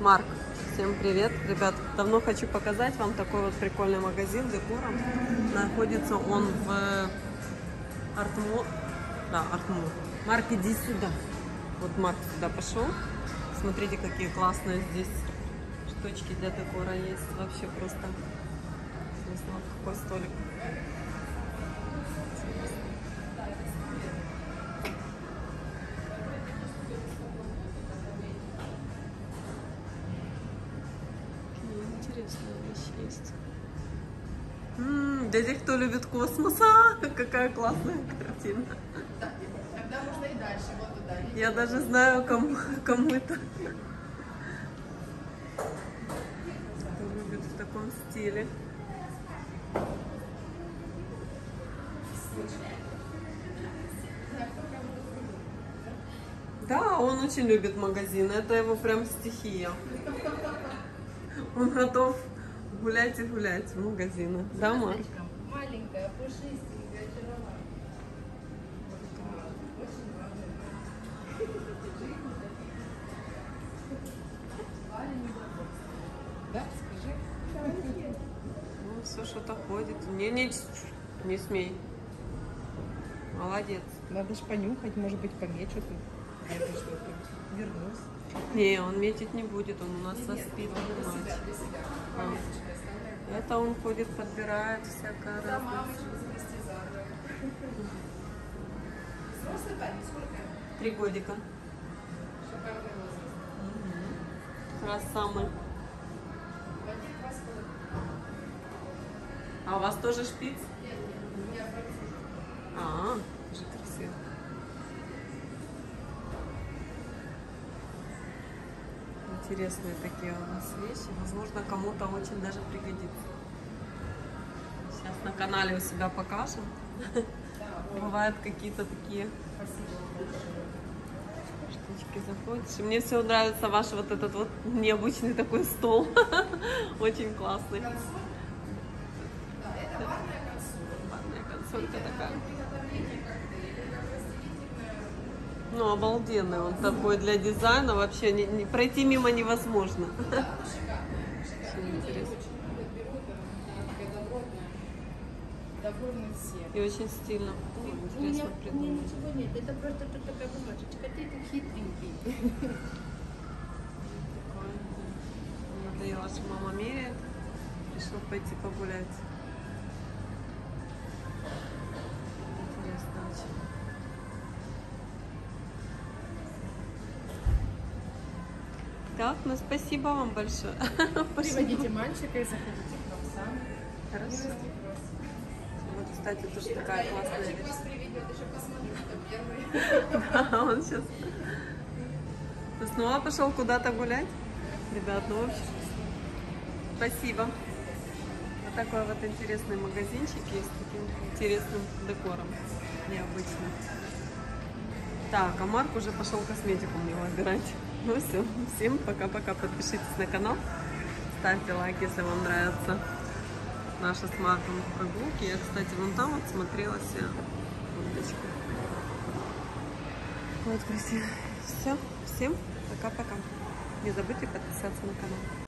Марк, всем привет. Ребят, давно хочу показать вам такой вот прикольный магазин декора. Находится он в Артмо... Да, Артмо. Марк, иди сюда. Вот Марк сюда пошел. Смотрите, какие классные здесь штучки для декора есть. Вообще просто... Смысл, какой столик. Для тех, кто любит космос, а, какая классная картина. Тогда можно и дальше, вот туда. Я даже знаю, кому, кому это. Кто любит в таком стиле. Да, он очень любит магазины. Это его прям стихия. Он готов гулять и гулять в магазины. Да, Марк? Маленькая, пушистенькая, очаровательная. Да, скажи. Ну, все что-то ходит. Не, не, не смей. Молодец. Надо ж понюхать, может быть, помечу тут. Вернусь. Не, он метить не будет, он у нас со спит Это он ходит, подбирает всякое Да, разное. Три годика. Возраст. Как раз самый. А у вас тоже шпиц? Нет, нет, я. А, тоже красиво. Интересные такие у нас вещи. Возможно, кому-то очень даже пригодится. Сейчас на канале у себя покажем. Бывают какие-то такие штучки заходишь. Мне все нравится ваш вот этот вот необычный такой стол. Очень классный. Барная консоль. Барная консолька. Ну, обалденный он такой для дизайна. Вообще не- не- пройти мимо невозможно. Да, шикарно. Шикарно. Очень Люди интересно. очень любят, берут, она такая добротная. Довольны все. И очень стильно. Ой, У меня, у меня ничего нет, это просто тут такая бумажечка. Ты тут хитренький. Надоело, что мама меряет. Решил пойти погулять. Интересно очень. Так, ну спасибо вам большое. Приводите мальчика и заходите к нам сами. Хорошо. Кстати, тоже такая классная вещь. Да, он сейчас Ты снова пошел куда-то гулять? Ребят, ну вообще. Спасибо. Вот такой вот интересный магазинчик есть с таким интересным декором. Необычным. Так, а Марк уже пошел косметику мне выбирать. Ну все, всем пока-пока. Подпишитесь на канал, ставьте лайк, если вам нравятся наши с Марком прогулки. Я, кстати, вон там вот смотрела себе курточку. Вот красиво. Все, всем пока-пока. Не забудьте подписаться на канал.